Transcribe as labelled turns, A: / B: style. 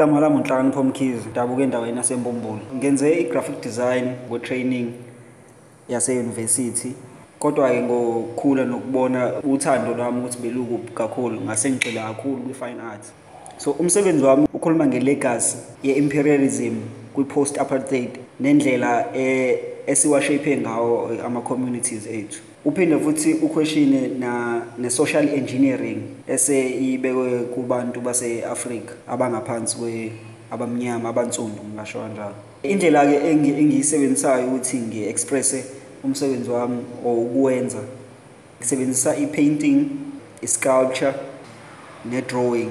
A: igama lami unhlakanipho mkhizi dabuka endaweni yasembumbulu. Ngenze i-graphic design kwe-training yaseyunivesithi. Kodwa-ke ngokukhula nokubona uthando lwami ukuthi belukuphi kakhulu ngase ngigxila kakhulu kwi-fine arts. So umsebenzi wami ukhuluma nge-legacy ye-imperialism. Kwi-post apartheid nendlela eh, esiwashaphe ngawo eh, ama-communities ethu. Uphinde futhi uquestione na ne-social engineering eseyibekwe kubantu base-afrika abangaphansi kwe abamnyama abansundu ngingasho kanjalo. Indlela-ke engi- engiyisebenzisayo ukuthi ngi-expresse umsebenzi wami or ukuwenza ngisebenzisa i-painting i-sculpture ne-drawing.